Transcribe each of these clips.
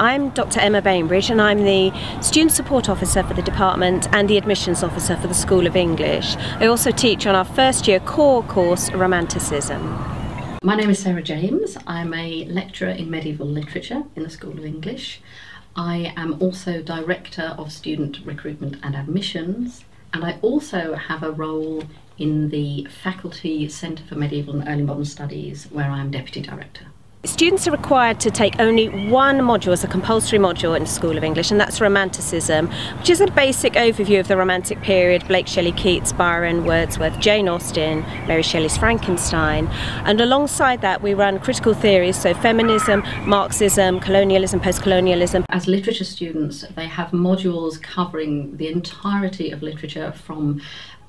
I'm Dr Emma Bainbridge and I'm the Student Support Officer for the department and the Admissions Officer for the School of English. I also teach on our first year core course Romanticism. My name is Sarah James. I'm a lecturer in medieval literature in the School of English. I am also Director of Student Recruitment and Admissions and I also have a role in the Faculty Centre for Medieval and Early Modern Studies where I am Deputy Director. Students are required to take only one module as a compulsory module in the School of English, and that's Romanticism, which is a basic overview of the Romantic period Blake Shelley, Keats, Byron, Wordsworth, Jane Austen, Mary Shelley's Frankenstein. And alongside that, we run critical theories, so feminism, Marxism, colonialism, post colonialism. As literature students, they have modules covering the entirety of literature from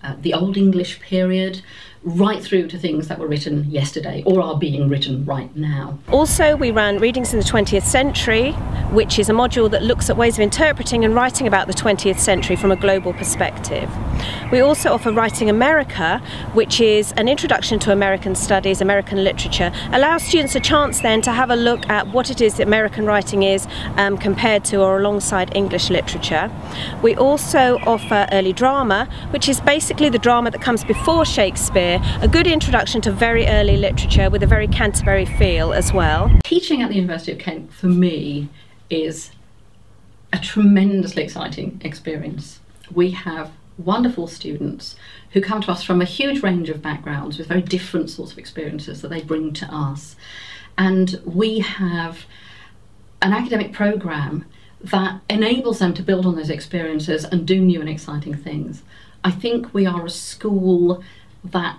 uh, the Old English period right through to things that were written yesterday or are being written right now. Also, we ran Readings in the 20th Century, which is a module that looks at ways of interpreting and writing about the 20th century from a global perspective. We also offer Writing America, which is an introduction to American studies, American literature, allows students a chance then to have a look at what it is that American writing is um, compared to or alongside English literature. We also offer Early Drama, which is basically the drama that comes before Shakespeare a good introduction to very early literature with a very Canterbury feel as well. Teaching at the University of Kent for me is a tremendously exciting experience. We have wonderful students who come to us from a huge range of backgrounds with very different sorts of experiences that they bring to us. And we have an academic programme that enables them to build on those experiences and do new and exciting things. I think we are a school that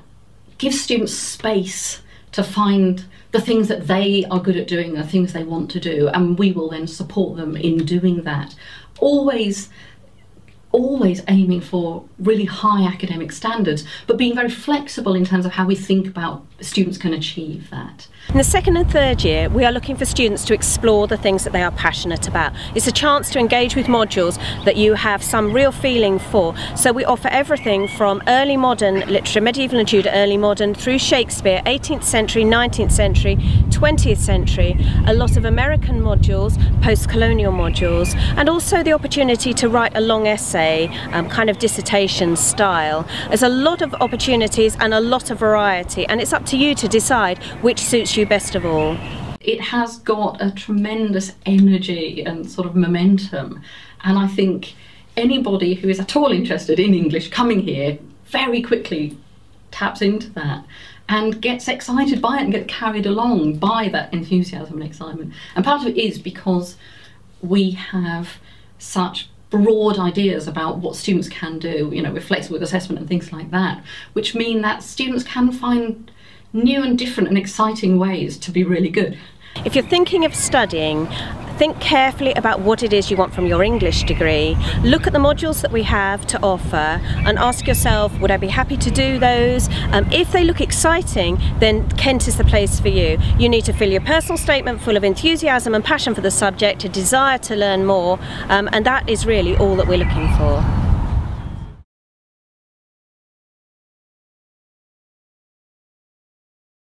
gives students space to find the things that they are good at doing, the things they want to do, and we will then support them in doing that. Always always aiming for really high academic standards, but being very flexible in terms of how we think about students can achieve that. In the second and third year, we are looking for students to explore the things that they are passionate about. It's a chance to engage with modules that you have some real feeling for. So we offer everything from early modern literature, medieval and Tudor early modern, through Shakespeare, 18th century, 19th century, 20th century, a lot of American modules, post-colonial modules, and also the opportunity to write a long essay, um, kind of dissertation style. There's a lot of opportunities and a lot of variety, and it's up to you to decide which suits you best of all. It has got a tremendous energy and sort of momentum, and I think anybody who is at all interested in English coming here very quickly taps into that and gets excited by it and gets carried along by that enthusiasm and excitement. And part of it is because we have such broad ideas about what students can do, you know, with flexible assessment and things like that, which mean that students can find new and different and exciting ways to be really good. If you're thinking of studying, think carefully about what it is you want from your English degree. Look at the modules that we have to offer and ask yourself, would I be happy to do those? Um, if they look exciting, then Kent is the place for you. You need to fill your personal statement full of enthusiasm and passion for the subject, a desire to learn more, um, and that is really all that we're looking for.